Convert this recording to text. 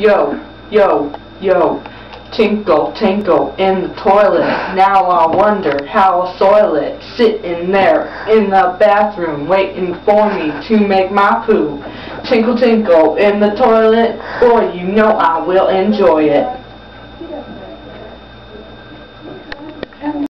Yo, yo, yo, tinkle, tinkle in the toilet. Now I wonder how I'll soil it. Sitting there in the bathroom waiting for me to make my poo. Tinkle, tinkle in the toilet. Boy, you know I will enjoy it.